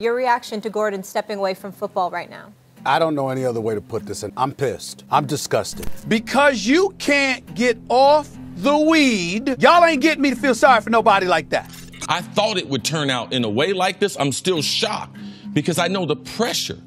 Your reaction to Gordon stepping away from football right now? I don't know any other way to put this, and I'm pissed. I'm disgusted. Because you can't get off the weed, y'all ain't getting me to feel sorry for nobody like that. I thought it would turn out in a way like this. I'm still shocked because I know the pressure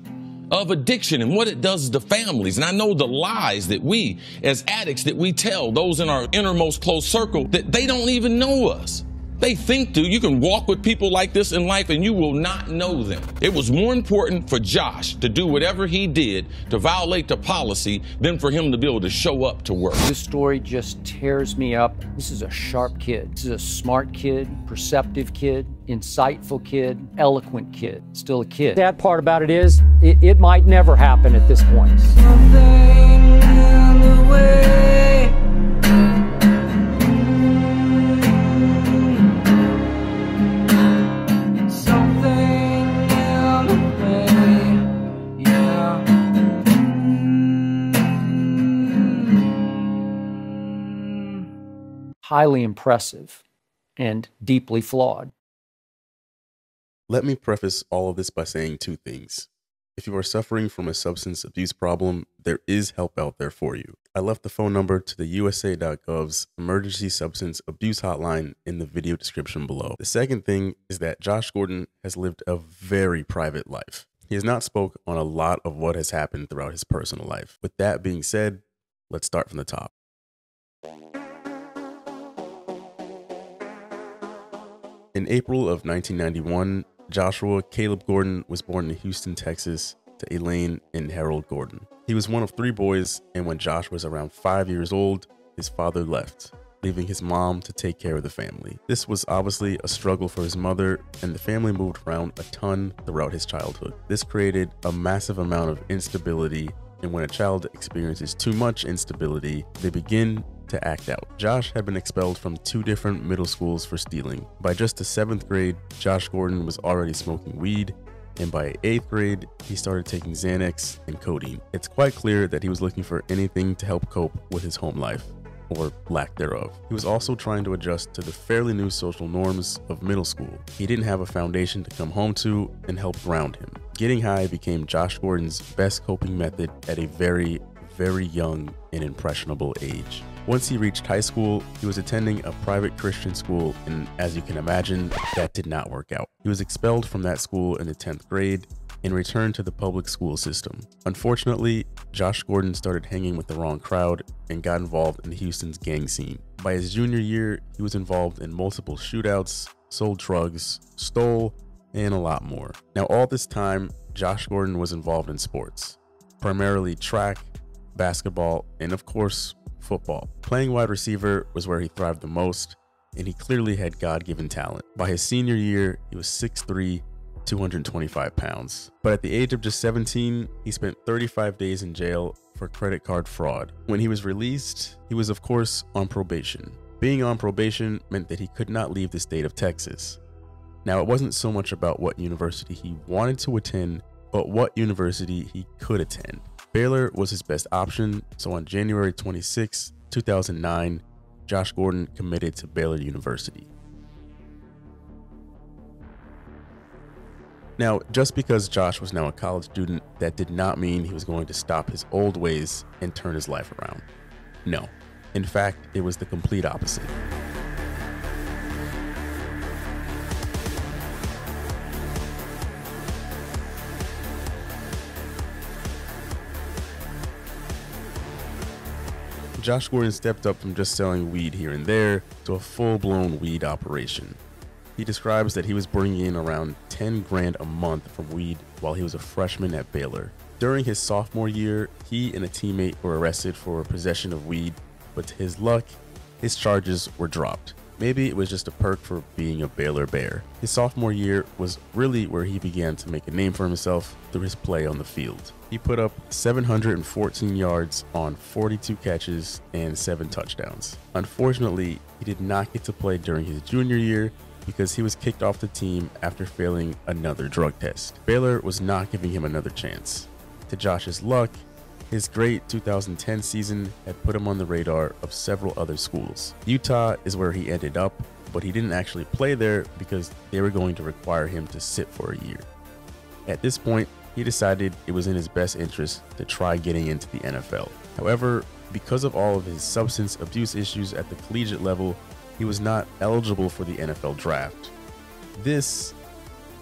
of addiction and what it does to families. And I know the lies that we as addicts that we tell those in our innermost close circle that they don't even know us. They think to. You can walk with people like this in life and you will not know them. It was more important for Josh to do whatever he did to violate the policy than for him to be able to show up to work. This story just tears me up. This is a sharp kid. This is a smart kid, perceptive kid, insightful kid, eloquent kid. Still a kid. That part about it is, it, it might never happen at this point. Highly impressive and deeply flawed. Let me preface all of this by saying two things. If you are suffering from a substance abuse problem, there is help out there for you. I left the phone number to the USA.gov's emergency substance abuse hotline in the video description below. The second thing is that Josh Gordon has lived a very private life. He has not spoke on a lot of what has happened throughout his personal life. With that being said, let's start from the top. In April of 1991, Joshua Caleb Gordon was born in Houston, Texas, to Elaine and Harold Gordon. He was one of three boys, and when Josh was around five years old, his father left, leaving his mom to take care of the family. This was obviously a struggle for his mother, and the family moved around a ton throughout his childhood. This created a massive amount of instability, and when a child experiences too much instability, they begin to act out. Josh had been expelled from two different middle schools for stealing. By just the seventh grade, Josh Gordon was already smoking weed, and by eighth grade, he started taking Xanax and codeine. It's quite clear that he was looking for anything to help cope with his home life or lack thereof. He was also trying to adjust to the fairly new social norms of middle school. He didn't have a foundation to come home to and help ground him. Getting high became Josh Gordon's best coping method at a very, very young and impressionable age. Once he reached high school, he was attending a private Christian school, and as you can imagine, that did not work out. He was expelled from that school in the 10th grade and returned to the public school system. Unfortunately, Josh Gordon started hanging with the wrong crowd and got involved in Houston's gang scene. By his junior year, he was involved in multiple shootouts, sold drugs, stole, and a lot more. Now, all this time, Josh Gordon was involved in sports, primarily track, basketball, and of course, football. Playing wide receiver was where he thrived the most, and he clearly had God given talent. By his senior year, he was 6'3, 225 pounds. But at the age of just 17, he spent 35 days in jail for credit card fraud. When he was released, he was, of course, on probation. Being on probation meant that he could not leave the state of Texas. Now, it wasn't so much about what university he wanted to attend, but what university he could attend. Baylor was his best option, so on January 26, 2009, Josh Gordon committed to Baylor University. Now, just because Josh was now a college student, that did not mean he was going to stop his old ways and turn his life around. No. In fact, it was the complete opposite. Josh Gordon stepped up from just selling weed here and there to a full blown weed operation. He describes that he was bringing in around 10 grand a month from weed while he was a freshman at Baylor. During his sophomore year, he and a teammate were arrested for possession of weed, but to his luck, his charges were dropped. Maybe it was just a perk for being a Baylor Bear. His sophomore year was really where he began to make a name for himself through his play on the field. He put up 714 yards on 42 catches and 7 touchdowns. Unfortunately, he did not get to play during his junior year because he was kicked off the team after failing another drug test. Baylor was not giving him another chance. To Josh's luck, his great 2010 season had put him on the radar of several other schools. Utah is where he ended up, but he didn't actually play there because they were going to require him to sit for a year. At this point, he decided it was in his best interest to try getting into the NFL. However, because of all of his substance abuse issues at the collegiate level, he was not eligible for the NFL draft. This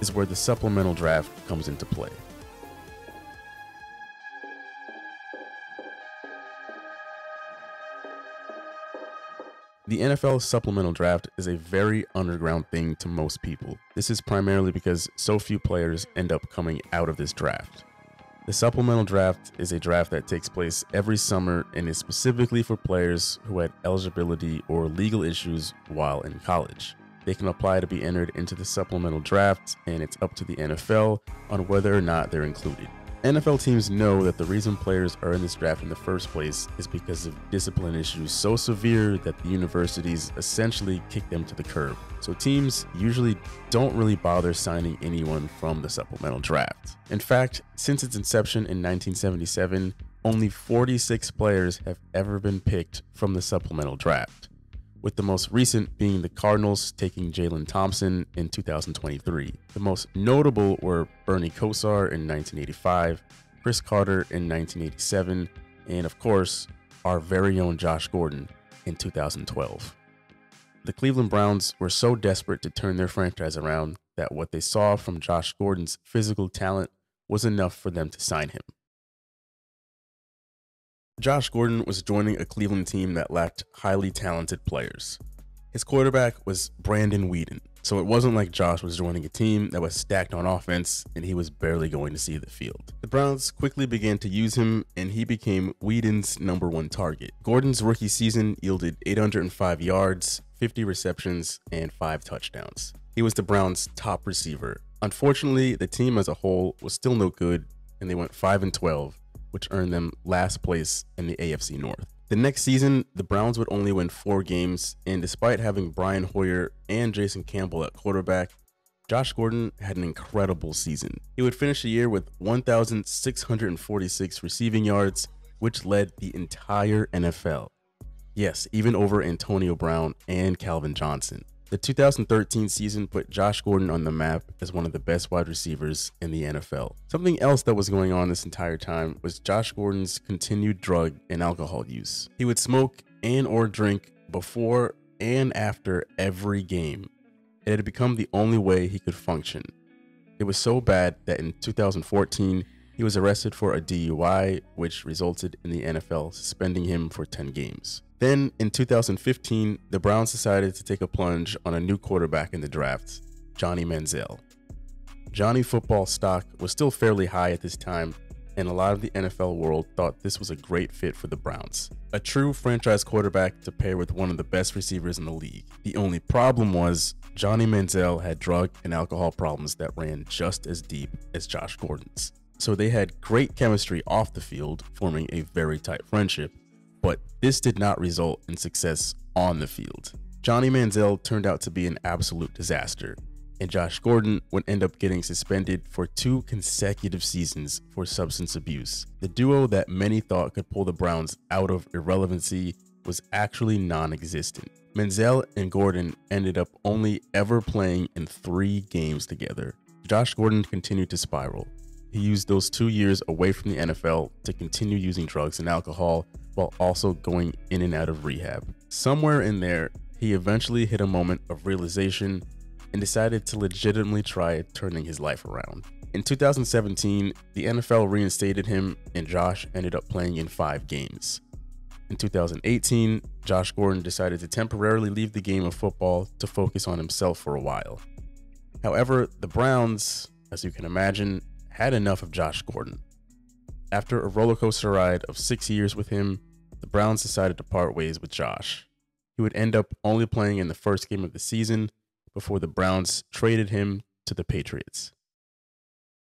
is where the supplemental draft comes into play. The NFL supplemental draft is a very underground thing to most people. This is primarily because so few players end up coming out of this draft. The supplemental draft is a draft that takes place every summer and is specifically for players who had eligibility or legal issues while in college. They can apply to be entered into the supplemental draft, and it's up to the NFL on whether or not they're included. NFL teams know that the reason players are in this draft in the first place is because of discipline issues so severe that the universities essentially kick them to the curb. So teams usually don't really bother signing anyone from the supplemental draft. In fact, since its inception in 1977, only 46 players have ever been picked from the supplemental draft with the most recent being the Cardinals taking Jalen Thompson in 2023. The most notable were Bernie Kosar in 1985, Cris Carter in 1987, and of course, our very own Josh Gordon in 2012. The Cleveland Browns were so desperate to turn their franchise around that what they saw from Josh Gordon's physical talent was enough for them to sign him. Josh Gordon was joining a Cleveland team that lacked highly talented players. His quarterback was Brandon Weeden, so it wasn't like Josh was joining a team that was stacked on offense and he was barely going to see the field. The Browns quickly began to use him and he became Weeden's number one target. Gordon's rookie season yielded 805 yards, 50 receptions, and 5 touchdowns. He was the Browns' top receiver. Unfortunately, the team as a whole was still no good and they went 5 and 12 which earned them last place in the AFC North. The next season, the Browns would only win four games, and despite having Brian Hoyer and Jason Campbell at quarterback, Josh Gordon had an incredible season. He would finish the year with 1,646 receiving yards, which led the entire NFL. Yes, even over Antonio Brown and Calvin Johnson. The 2013 season put Josh Gordon on the map as one of the best wide receivers in the NFL. Something else that was going on this entire time was Josh Gordon's continued drug and alcohol use. He would smoke and or drink before and after every game. It had become the only way he could function. It was so bad that in 2014, he was arrested for a DUI, which resulted in the NFL suspending him for 10 games. Then in 2015, the Browns decided to take a plunge on a new quarterback in the draft, Johnny Manziel. Johnny football stock was still fairly high at this time, and a lot of the NFL world thought this was a great fit for the Browns. A true franchise quarterback to pair with one of the best receivers in the league. The only problem was Johnny Manziel had drug and alcohol problems that ran just as deep as Josh Gordon's. So they had great chemistry off the field, forming a very tight friendship, but this did not result in success on the field. Johnny Manziel turned out to be an absolute disaster, and Josh Gordon would end up getting suspended for two consecutive seasons for substance abuse. The duo that many thought could pull the Browns out of irrelevancy was actually non existent. Manziel and Gordon ended up only ever playing in three games together. Josh Gordon continued to spiral. He used those two years away from the NFL to continue using drugs and alcohol, while also going in and out of rehab. Somewhere in there, he eventually hit a moment of realization and decided to legitimately try turning his life around. In 2017, the NFL reinstated him and Josh ended up playing in five games. In 2018, Josh Gordon decided to temporarily leave the game of football to focus on himself for a while. However, the Browns, as you can imagine, had enough of Josh Gordon. After a roller coaster ride of six years with him, the Browns decided to part ways with Josh. He would end up only playing in the first game of the season before the Browns traded him to the Patriots.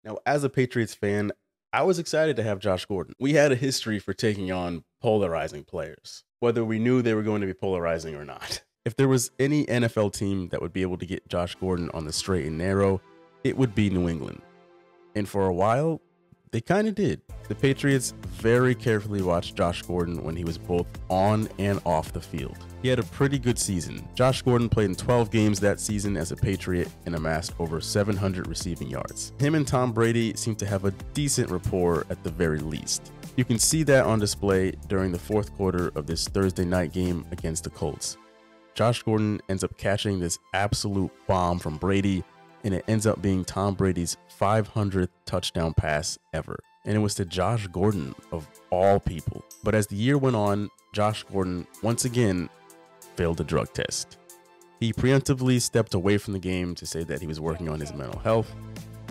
Now, as a Patriots fan, I was excited to have Josh Gordon. We had a history for taking on polarizing players, whether we knew they were going to be polarizing or not. If there was any NFL team that would be able to get Josh Gordon on the straight and narrow, it would be New England. And for a while, They kind of did. The Patriots very carefully watched Josh Gordon when he was both on and off the field. He had a pretty good season. Josh Gordon played in 12 games that season as a Patriot and amassed over 700 receiving yards. Him and Tom Brady seem to have a decent rapport at the very least. You can see that on display during the fourth quarter of this Thursday night game against the Colts. Josh Gordon ends up catching this absolute bomb from Brady, and it ends up being Tom Brady's 500th touchdown pass ever. And it was to Josh Gordon, of all people. But as the year went on, Josh Gordon once again failed a drug test. He preemptively stepped away from the game to say that he was working on his mental health,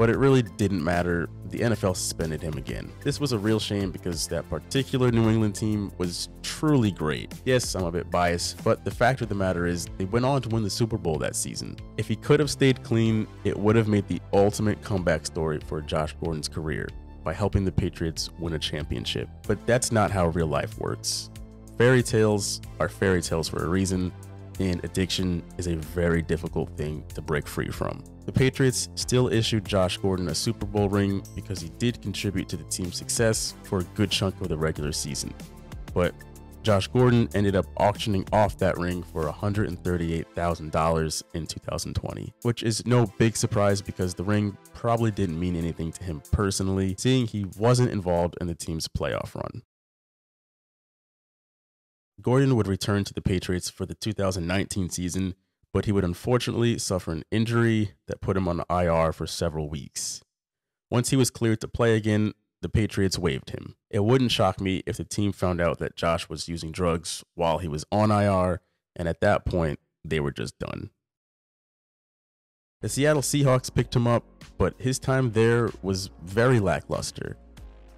but it really didn't matter. The NFL suspended him again. This was a real shame because that particular New England team was truly great. Yes, I'm a bit biased, but the fact of the matter is they went on to win the Super Bowl that season. If he could have stayed clean, it would have made the ultimate comeback story for Josh Gordon's career by helping the Patriots win a championship. But that's not how real life works. Fairy tales are fairy tales for a reason, and addiction is a very difficult thing to break free from. The Patriots still issued Josh Gordon a Super Bowl ring because he did contribute to the team's success for a good chunk of the regular season. But Josh Gordon ended up auctioning off that ring for $138,000 in 2020, which is no big surprise because the ring probably didn't mean anything to him personally, seeing he wasn't involved in the team's playoff run. Gordon would return to the Patriots for the 2019 season, but he would unfortunately suffer an injury that put him on IR for several weeks. Once he was cleared to play again, the Patriots waived him. It wouldn't shock me if the team found out that Josh was using drugs while he was on IR, and at that point, they were just done. The Seattle Seahawks picked him up, but his time there was very lackluster.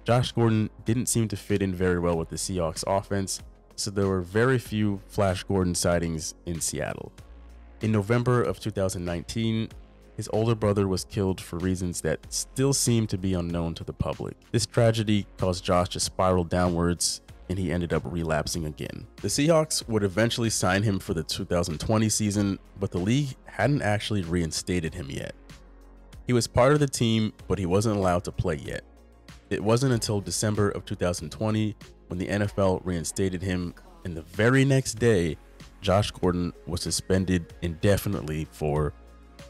Josh Gordon didn't seem to fit in very well with the Seahawks offense, so there were very few Flash Gordon sightings in Seattle. In November of 2019, his older brother was killed for reasons that still seem to be unknown to the public. This tragedy caused Josh to spiral downwards and he ended up relapsing again. The Seahawks would eventually sign him for the 2020 season, but the league hadn't actually reinstated him yet. He was part of the team, but he wasn't allowed to play yet. It wasn't until December of 2020 when the NFL reinstated him, and the very next day, Josh Gordon was suspended indefinitely for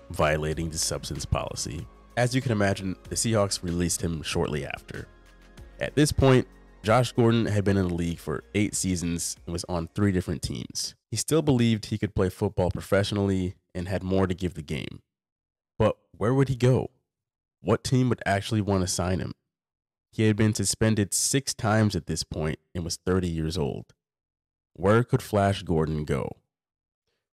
violating the substance policy. As you can imagine, the Seahawks released him shortly after. At this point, Josh Gordon had been in the league for eight seasons and was on three different teams. He still believed he could play football professionally and had more to give the game. But where would he go? What team would actually want to sign him? He had been suspended six times at this point and was 30 years old. Where could Flash Gordon go?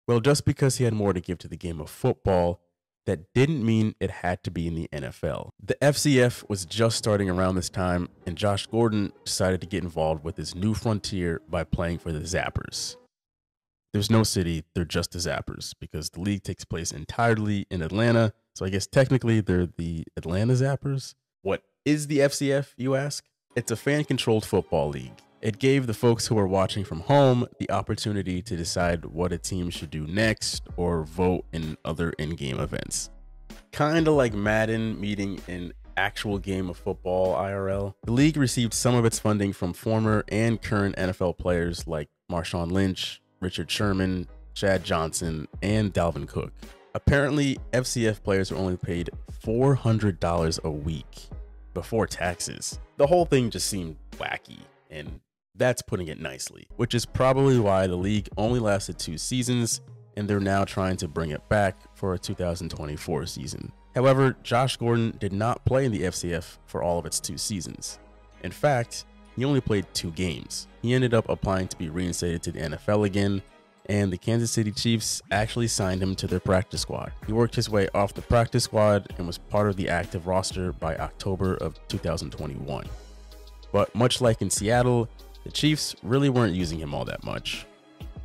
Well, just because he had more to give to the game of football, that didn't mean it had to be in the NFL. The FCF was just starting around this time, and Josh Gordon decided to get involved with his new frontier by playing for the Zappers. There's no city, they're just the Zappers because the league takes place entirely in Atlanta. So I guess technically they're the Atlanta Zappers. What is the FCF, you ask? It's a fan controlled football league. It gave the folks who are watching from home the opportunity to decide what a team should do next or vote in other in game events. Kind of like Madden meeting an actual game of football IRL. The league received some of its funding from former and current NFL players like Marshawn Lynch, Richard Sherman, Chad Johnson, and Dalvin Cook. Apparently, FCF players were only paid $400 a week before taxes. The whole thing just seemed wacky and that's putting it nicely, which is probably why the league only lasted two seasons and they're now trying to bring it back for a 2024 season. However, Josh Gordon did not play in the FCF for all of its two seasons. In fact, he only played two games. He ended up applying to be reinstated to the NFL again, and the Kansas City Chiefs actually signed him to their practice squad. He worked his way off the practice squad and was part of the active roster by October of 2021. But much like in Seattle, the Chiefs really weren't using him all that much.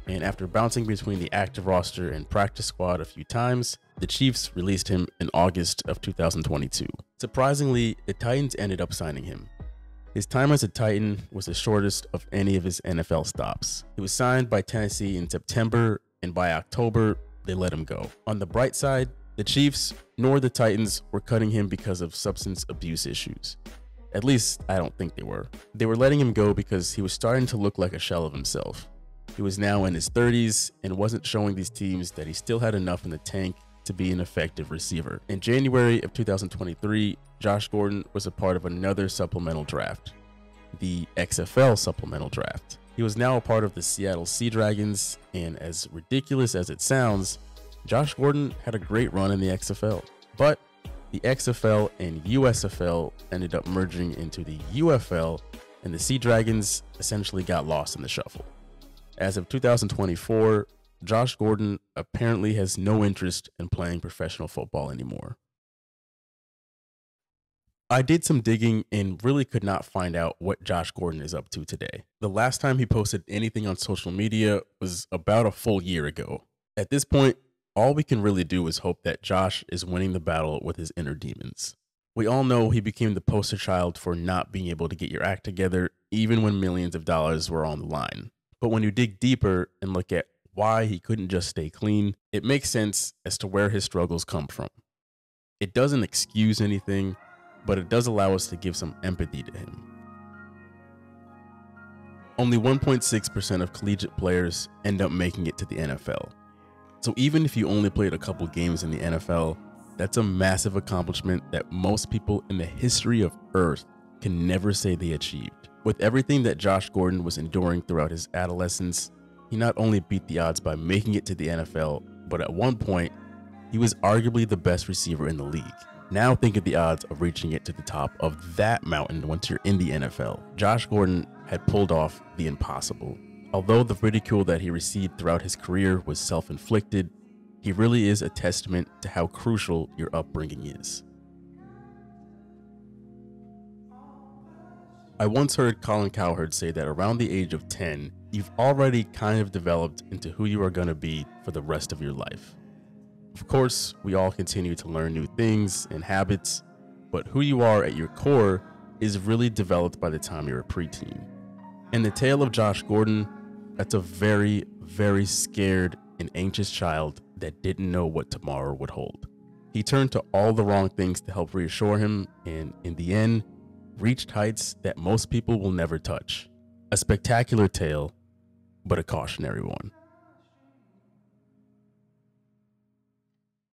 And after bouncing between the active roster and practice squad a few times, the Chiefs released him in August of 2022. Surprisingly, the Titans ended up signing him. His time as a Titan was the shortest of any of his NFL stops. He was signed by Tennessee in September, and by October, they let him go. On the bright side, the Chiefs nor the Titans were cutting him because of substance abuse issues. At least, I don't think they were. They were letting him go because he was starting to look like a shell of himself. He was now in his 30s and wasn't showing these teams that he still had enough in the tank to be an effective receiver. In January of 2023, Josh Gordon was a part of another supplemental draft, the XFL supplemental draft. He was now a part of the Seattle Sea Dragons, and as ridiculous as it sounds, Josh Gordon had a great run in the XFL. But the XFL and USFL ended up merging into the UFL, and the Sea Dragons essentially got lost in the shuffle. As of 2024, Josh Gordon apparently has no interest in playing professional football anymore. I did some digging and really could not find out what Josh Gordon is up to today. The last time he posted anything on social media was about a full year ago. At this point, all we can really do is hope that Josh is winning the battle with his inner demons. We all know he became the poster child for not being able to get your act together, even when millions of dollars were on the line. But when you dig deeper and look at why he couldn't just stay clean, it makes sense as to where his struggles come from. It doesn't excuse anything, but it does allow us to give some empathy to him. Only 1.6% of collegiate players end up making it to the NFL. So even if you only played a couple games in the NFL, that's a massive accomplishment that most people in the history of Earth can never say they achieved. With everything that Josh Gordon was enduring throughout his adolescence, he not only beat the odds by making it to the NFL, but at one point, he was arguably the best receiver in the league. Now think of the odds of reaching it to the top of that mountain once you're in the NFL. Josh Gordon had pulled off the impossible. Although the ridicule that he received throughout his career was self inflicted, he really is a testament to how crucial your upbringing is. I once heard Colin Cowherd say that around the age of 10, you've already kind of developed into who you are going to be for the rest of your life. Of course, we all continue to learn new things and habits, but who you are at your core is really developed by the time you're a preteen. In the tale of Josh Gordon, that's a very, very scared and anxious child that didn't know what tomorrow would hold. He turned to all the wrong things to help reassure him, and in the end, reached heights that most people will never touch. A spectacular tale, but a cautionary one.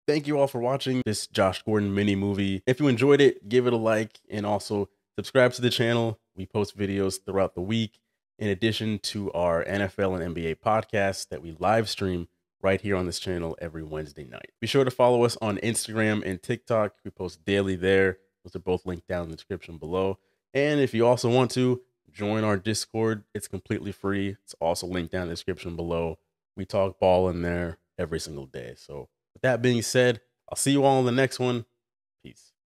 Thank you all for watching this Josh Gordon mini movie. If you enjoyed it, give it a like and also subscribe to the channel. We post videos throughout the week in addition to our NFL and NBA podcasts that we live stream right here on this channel every Wednesday night. Be sure to follow us on Instagram and TikTok. We post daily there. Those are both linked down in the description below. And if you also want to join our Discord, it's completely free. It's also linked down in the description below. We talk ball in there every single day. So, with that being said, I'll see you all in the next one. Peace.